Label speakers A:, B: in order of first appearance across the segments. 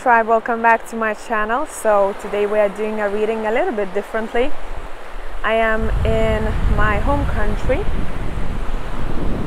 A: Tribe, welcome back to my channel. So today we are doing a reading a little bit differently. I am in my home country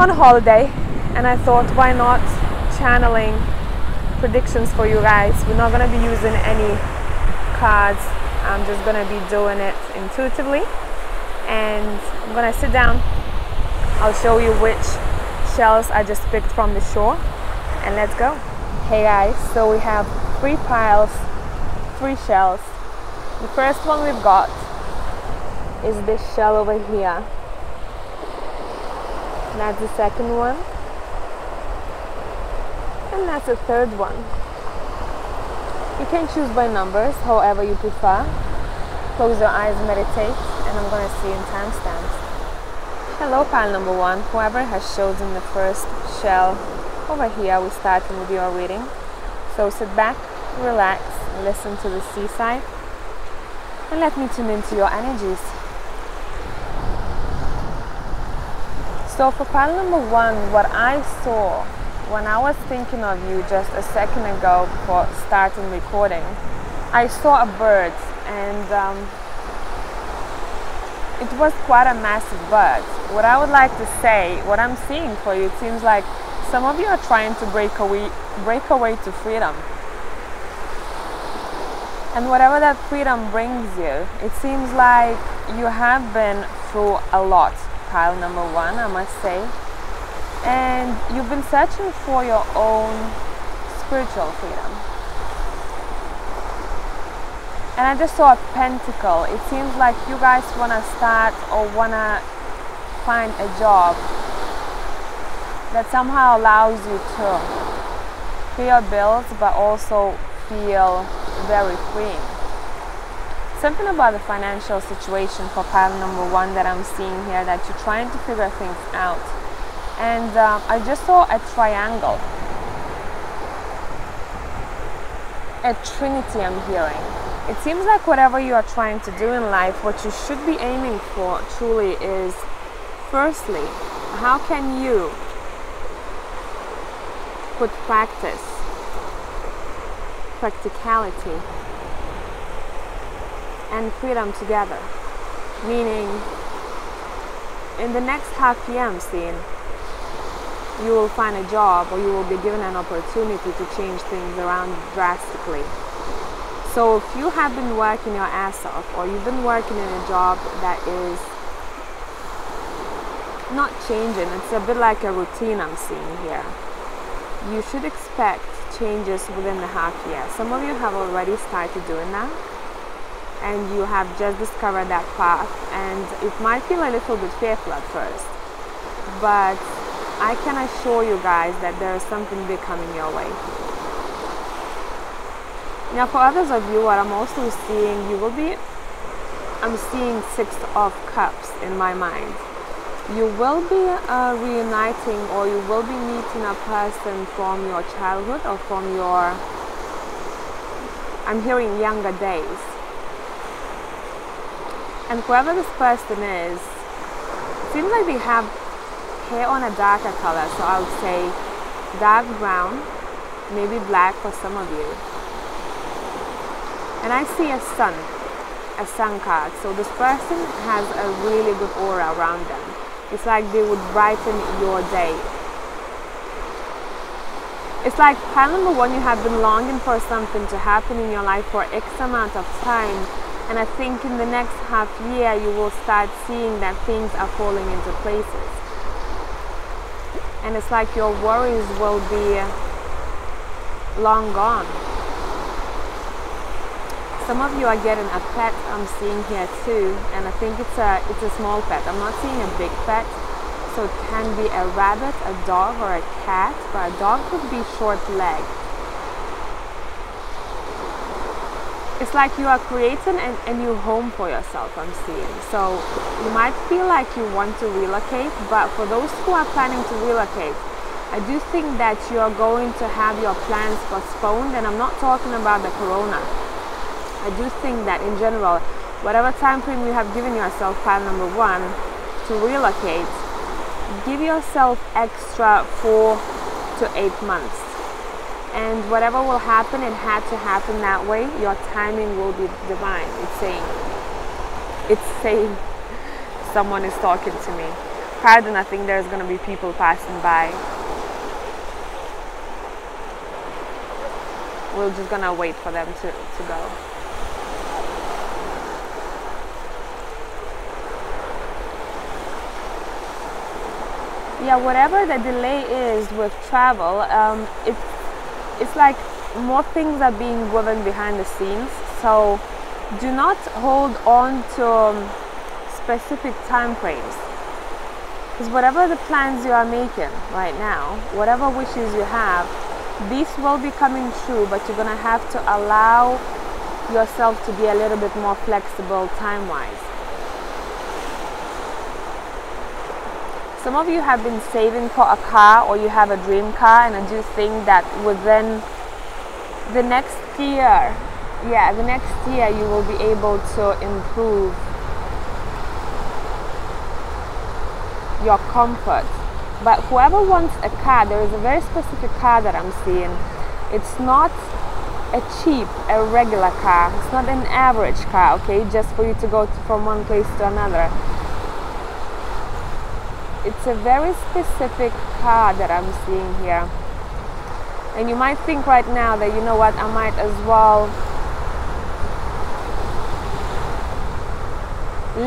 A: on holiday and I thought why not channeling predictions for you guys. We're not to be using any cards. I'm just to be doing it intuitively and I'm to sit down. I'll show you which shells I just picked from the shore and let's go. Hey guys, so we have three piles, three shells. The first one we've got is this shell over here. That's the second one. And that's the third one. You can choose by numbers, however you prefer. Close your eyes, meditate, and I'm gonna see in timestamps. Hello pile number one, whoever has chosen the first shell over here we're starting with your reading. So sit back, relax, listen to the seaside, and let me tune into your energies. So for pile number one, what I saw when I was thinking of you just a second ago before starting recording, I saw a bird and um, it was quite a massive bird. What I would like to say, what I'm seeing for you, it seems like some of you are trying to break away, break away to freedom. And whatever that freedom brings you, it seems like you have been through a lot, pile number one, I must say. And you've been searching for your own spiritual freedom. And I just saw a pentacle. It seems like you guys want to start or want to find a job that somehow allows you to pay your bills but also feel very free. Something about the financial situation for pile number one that I'm seeing here that you're trying to figure things out. And um, I just saw a triangle. A trinity I'm hearing. It seems like whatever you are trying to do in life, what you should be aiming for truly is firstly, how can you put practice, practicality, and freedom together. Meaning, in the next half PM scene, you will find a job or you will be given an opportunity to change things around drastically. So if you have been working your ass off or you've been working in a job that is not changing, it's a bit like a routine I'm seeing here you should expect changes within the half year. Some of you have already started doing that and you have just discovered that path and it might feel a little bit fearful at first but I can assure you guys that there is something big coming your way. Now for others of you what I'm also seeing you will be I'm seeing six of cups in my mind you will be uh, reuniting or you will be meeting a person from your childhood or from your I'm hearing younger days. And whoever this person is seems like they have hair on a darker color. So I would say dark brown maybe black for some of you. And I see a sun a sun card. So this person has a really good aura around them it's like they would brighten your day. It's like pile number one, you have been longing for something to happen in your life for X amount of time. And I think in the next half year, you will start seeing that things are falling into places. And it's like your worries will be long gone. Some of you are getting a pet I'm seeing here too, and I think it's a it's a small pet. I'm not seeing a big pet, so it can be a rabbit, a dog, or a cat. But a dog could be short leg. It's like you are creating a, a new home for yourself. I'm seeing. So you might feel like you want to relocate, but for those who are planning to relocate, I do think that you are going to have your plans postponed, and I'm not talking about the corona. I do think that in general, whatever time frame you have given yourself, plan number one, to relocate, give yourself extra four to eight months. and whatever will happen, it had to happen that way. Your timing will be divine. It's saying, it's saying, someone is talking to me. Pardon, I think there's going to be people passing by. We're just going to wait for them to, to go. Yeah whatever the delay is with travel um, it's it's like more things are being woven behind the scenes. So do not hold on to um, specific time frames because whatever the plans you are making right now whatever wishes you have these will be coming true but you're to have to allow yourself to be a little bit more flexible time wise Some of you have been saving for a car or you have a dream car and I do think that within the next year, yeah, the next year you will be able to improve your comfort. But whoever wants a car, there is a very specific car that I'm seeing. It's not a cheap, a regular car. It's not an average car, okay, just for you to go to, from one place to another it's a very specific car that I'm seeing here. And you might think right now that, you know what, I might as well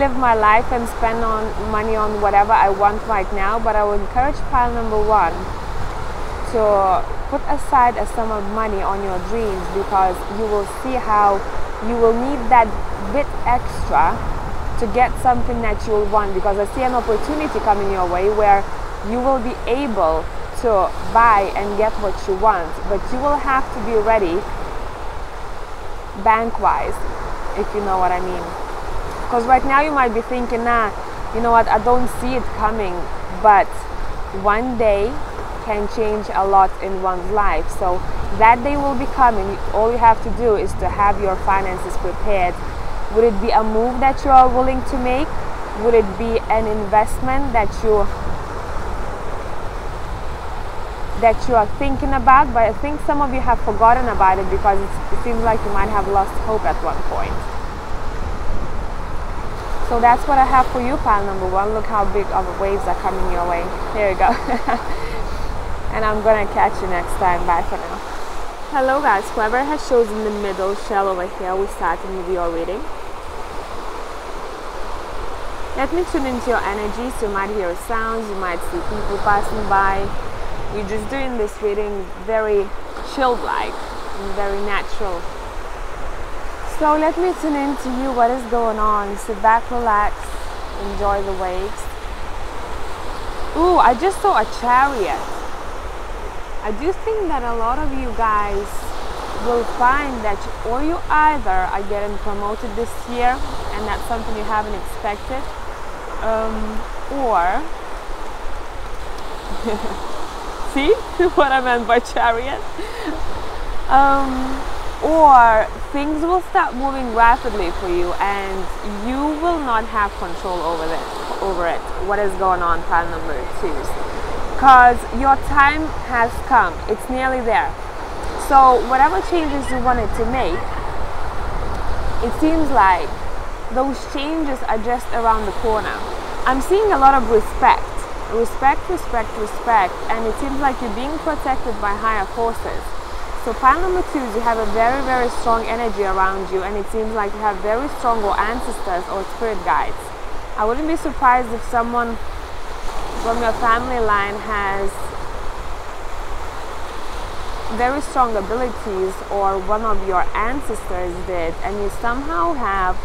A: live my life and spend on money on whatever I want right now. But I would encourage pile number one to put aside a sum of money on your dreams because you will see how you will need that bit extra to get something that you will want because I see an opportunity coming your way where you will be able to buy and get what you want, but you will have to be ready bank wise, if you know what I mean. Because right now you might be thinking, nah, you know what, I don't see it coming, but one day can change a lot in one's life. So that day will be coming. All you have to do is to have your finances prepared would it be a move that you are willing to make? Would it be an investment that you that you are thinking about? But I think some of you have forgotten about it because it seems like you might have lost hope at one point. So that's what I have for you, pile number one. Look how big of waves are coming your way. Here we go. and I'm gonna catch you next time. Bye for now. Hello guys, whoever has chosen the middle shell over here, we start with your reading. Let me tune into your energy so you might hear sounds, you might see people passing by. You're just doing this reading very chilled like and very natural. So let me tune into you, what is going on. Sit back, relax, enjoy the waves. Ooh, I just saw a chariot. I do think that a lot of you guys will find that or you either are getting promoted this year and that's something you haven't expected um, or see what I meant by chariot um, or things will start moving rapidly for you and you will not have control over it over it what is going on pile number two because your time has come. It's nearly there. So whatever changes you wanted to make, it seems like those changes are just around the corner. I'm seeing a lot of respect. Respect, respect, respect, and it seems like you're being protected by higher forces. So pile number two is you have a very, very strong energy around you, and it seems like you have very strong or ancestors or spirit guides. I wouldn't be surprised if someone from your family line has very strong abilities or one of your ancestors did and you somehow have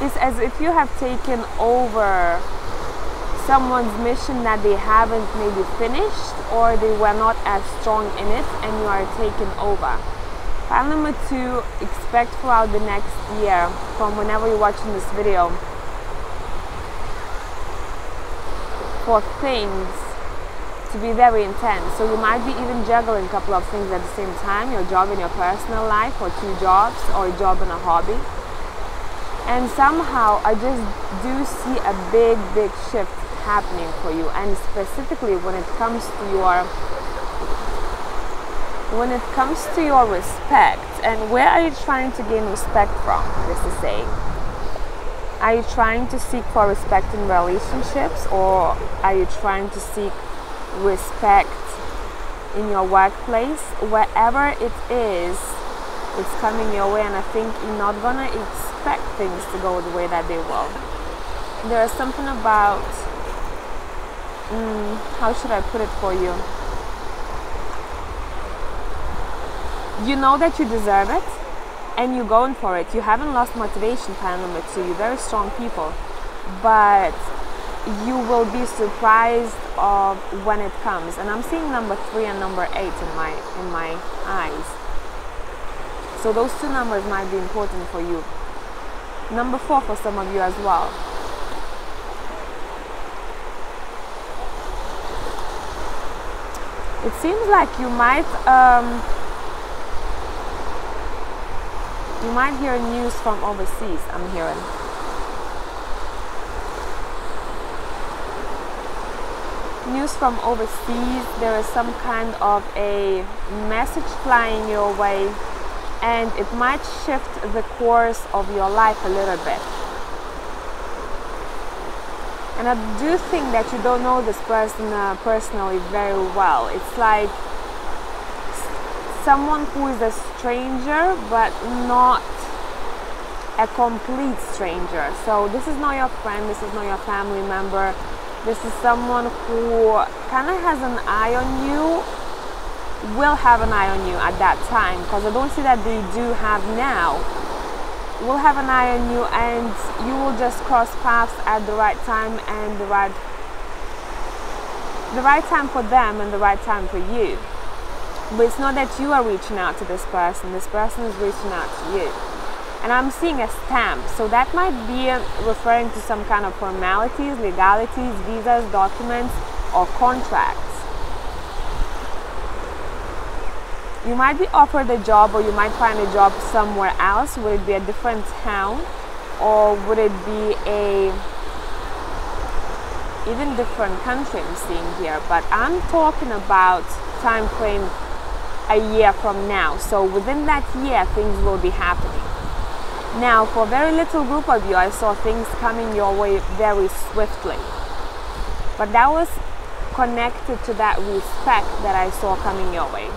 A: it's as if you have taken over someone's mission that they haven't maybe finished or they were not as strong in it and you are taken over. File number two, expect throughout the next year from whenever you're watching this video for things to be very intense. So you might be even juggling a couple of things at the same time, your job and your personal life, or two jobs, or a job and a hobby. And somehow I just do see a big, big shift happening for you. And specifically when it comes to your when it comes to your respect and where are you trying to gain respect from this is saying are you trying to seek for respect in relationships or are you trying to seek respect in your workplace? Wherever it is it's coming your way and i think you're not gonna expect things to go the way that they will there's something about mm, how should i put it for you you know that you deserve it and you're going for it. You haven't lost motivation, plan number two. You're very strong people, but you will be surprised of when it comes. And I'm seeing number three and number eight in my in my eyes. So those two numbers might be important for you. Number four for some of you as well. It seems like you might um, you might hear news from overseas, I'm hearing. News from overseas, there is some kind of a message flying your way, and it might shift the course of your life a little bit. And I do think that you don't know this person uh, personally very well. It's like someone who is a stranger but not a complete stranger. So this is not your friend, this is not your family member. This is someone who kind of has an eye on you, will have an eye on you at that time because I don't see that they do have now. Will have an eye on you and you will just cross paths at the right time and the right the right time for them and the right time for you. But it's not that you are reaching out to this person, this person is reaching out to you. And I'm seeing a stamp, so that might be referring to some kind of formalities, legalities, visas, documents, or contracts. You might be offered a job, or you might find a job somewhere else. Would it be a different town, or would it be a even different country I'm seeing here? But I'm talking about time frame a year from now. So within that year, things will be happening. Now, for a very little group of you, I saw things coming your way very swiftly. But that was connected to that respect that I saw coming your way.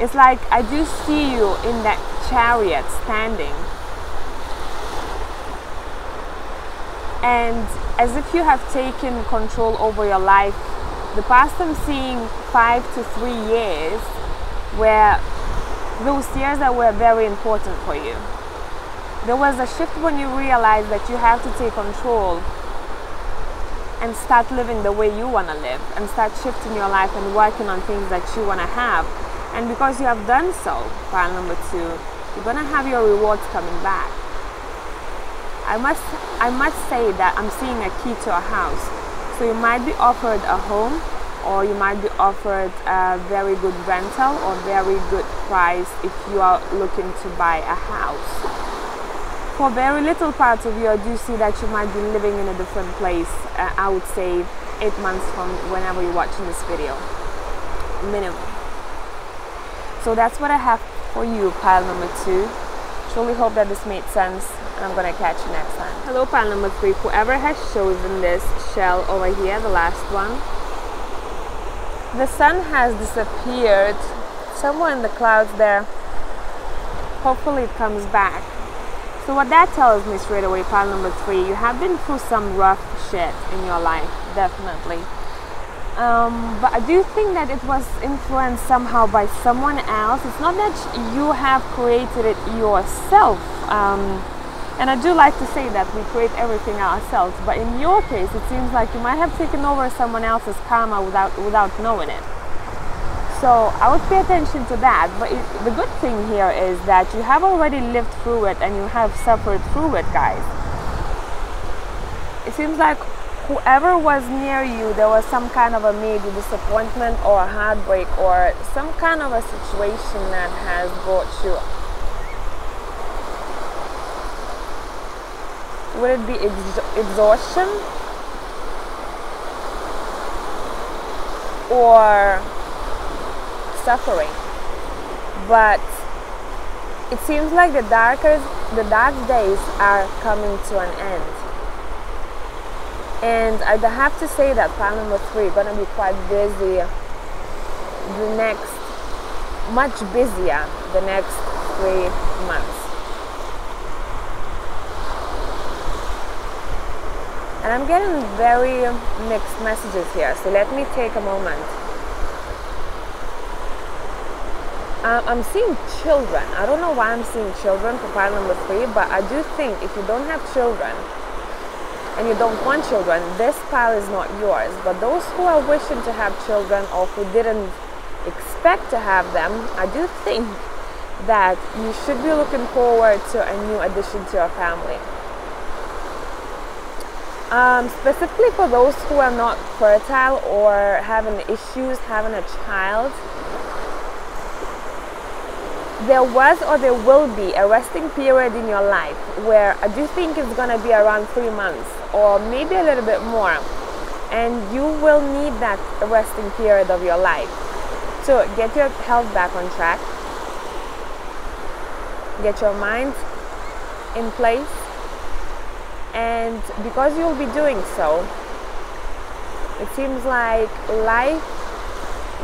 A: It's like I do see you in that chariot standing. And as if you have taken control over your life, the past I'm seeing five to three years where those years that were very important for you. There was a shift when you realized that you have to take control and start living the way you want to live and start shifting your life and working on things that you want to have. And because you have done so, file number two, you're to have your rewards coming back. I must, I must say that I'm seeing a key to a house. So you might be offered a home or you might be offered a very good rental or very good price if you are looking to buy a house. For very little part of you, I do see that you might be living in a different place. Uh, I would say eight months from whenever you're watching this video, minimum. So that's what I have for you, pile number two. Truly hope that this made sense, and I'm gonna catch you next time. Hello, pile number three. Whoever has chosen this shell over here, the last one, the sun has disappeared somewhere in the clouds there. Hopefully, it comes back. So, what that tells me straight away, pile number three, you have been through some rough shit in your life, definitely. Um, but I do think that it was influenced somehow by someone else. It's not that you have created it yourself. Um, and I do like to say that we create everything ourselves, but in your case, it seems like you might have taken over someone else's karma without without knowing it. So I would pay attention to that. But it, the good thing here is that you have already lived through it and you have suffered through it, guys. It seems like whoever was near you, there was some kind of a maybe disappointment or a heartbreak or some kind of a situation that has brought you would it be ex- exhaustion or suffering. But it seems like the darkest the dark days are coming to an end. And I have to say that plan number three is gonna be quite busy the next much busier the next three months. And I'm getting very mixed messages here, so let me take a moment. Uh, I'm seeing children. I don't know why I'm seeing children for pile number three, but I do think if you don't have children and you don't want children, this pile is not yours. But those who are wishing to have children or who didn't expect to have them, I do think that you should be looking forward to a new addition to your family. Um, specifically for those who are not fertile or having issues having a child, there was or there will be a resting period in your life where I do think it's going to be around three months or maybe a little bit more. And you will need that resting period of your life. To get your health back on track, get your mind in place, and because you'll be doing so, it seems like life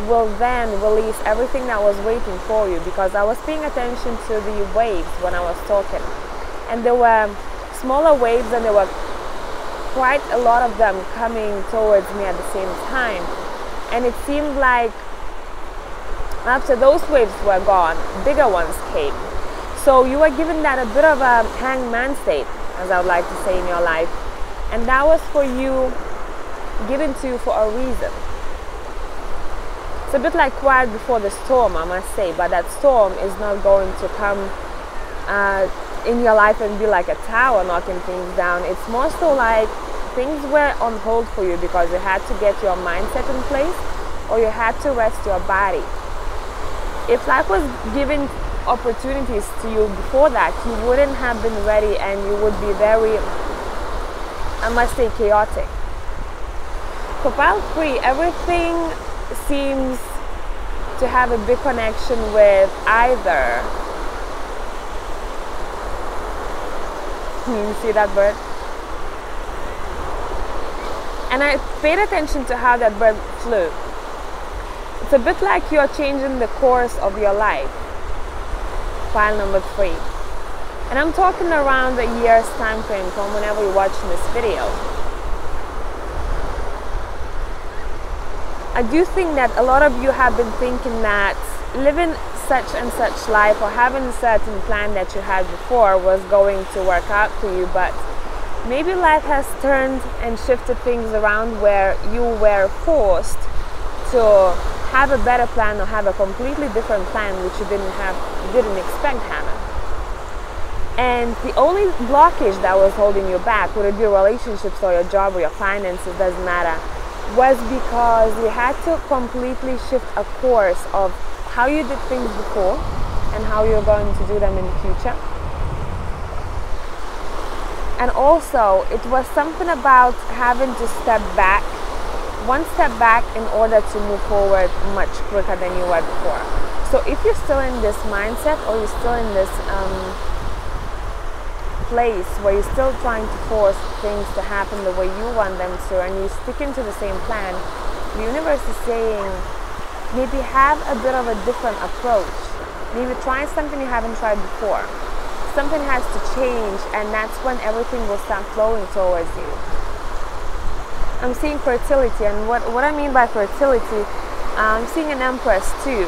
A: will then release everything that was waiting for you because I was paying attention to the waves when I was talking. And there were smaller waves and there were quite a lot of them coming towards me at the same time. And it seemed like after those waves were gone, bigger ones came. So you were given that a bit of a hangman state as I would like to say in your life. And that was for you, given to you for a reason. It's a bit like quiet before the storm, I must say, but that storm is not going to come uh, in your life and be like a tower knocking things down. It's more so like things were on hold for you because you had to get your mindset in place or you had to rest your body. If life was giving opportunities to you before that, you wouldn't have been ready and you would be very, I must say, chaotic. For pile three, everything seems to have a big connection with either. Hmm, you see that bird? And I paid attention to how that bird flew. It's a bit like you're changing the course of your life File number three. And I'm talking around a year's time frame from whenever you're watching this video. I do think that a lot of you have been thinking that living such and such life or having a certain plan that you had before was going to work out for you, but maybe life has turned and shifted things around where you were forced to have a better plan or have a completely different plan which you didn't have didn't expect having. And the only blockage that was holding you back, would it be relationships or your job or your finances, doesn't matter, was because you had to completely shift a course of how you did things before and how you're going to do them in the future. And also, it was something about having to step back one step back in order to move forward much quicker than you were before. So if you're still in this mindset or you're still in this um, place where you're still trying to force things to happen the way you want them to and you're sticking to the same plan, the universe is saying maybe have a bit of a different approach. Maybe try something you haven't tried before. Something has to change and that's when everything will start flowing towards you. I'm seeing fertility, and what, what I mean by fertility, I'm seeing an empress too.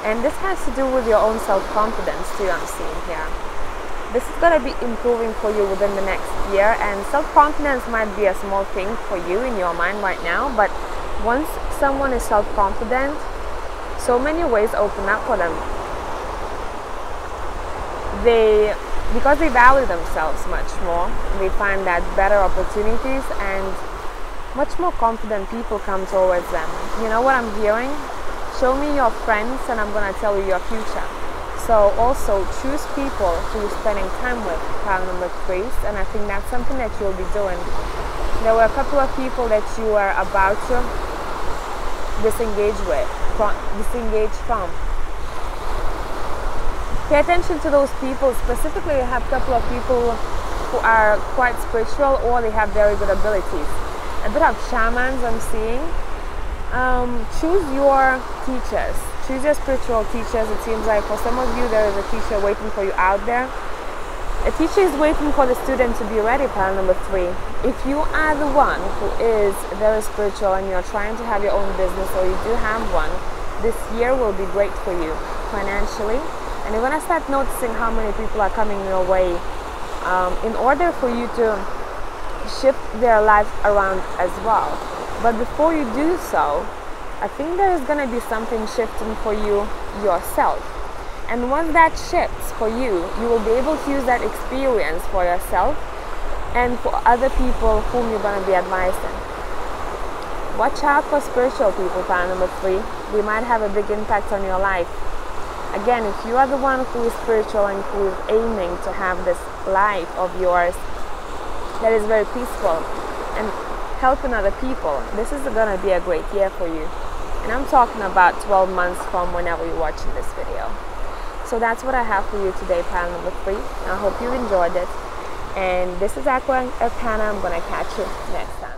A: And this has to do with your own self confidence too, I'm seeing here. This is going to be improving for you within the next year, and self confidence might be a small thing for you in your mind right now, but once someone is self confident, so many ways open up for them. They because they value themselves much more, they find that better opportunities and much more confident people come towards them. You know what I'm hearing? Show me your friends and I'm going to tell you your future. So also choose people who you're spending time with, pile number three, and I think that's something that you'll be doing. There were a couple of people that you were about to disengage with, disengage from. Pay attention to those people. Specifically, I have a couple of people who are quite spiritual or they have very good abilities. A bit of shamans I'm seeing. Um, choose your teachers. Choose your spiritual teachers. It seems like for some of you there is a teacher waiting for you out there. A teacher is waiting for the student to be ready, pile number three. If you are the one who is very spiritual and you're trying to have your own business or you do have one, this year will be great for you financially, and you're gonna start noticing how many people are coming your way um, in order for you to shift their life around as well. But before you do so, I think there is gonna be something shifting for you yourself. And once that shifts for you, you will be able to use that experience for yourself and for other people whom you're going to be advising. Watch out for spiritual people, plan number three. They might have a big impact on your life. Again, if you are the one who is spiritual and who is aiming to have this life of yours that is very peaceful and helping other people, this is going to be a great year for you. And I'm talking about 12 months from whenever you're watching this video. So that's what I have for you today, pile number three. I hope you enjoyed it. And this is Aqua Arcana. I'm going to catch you next time.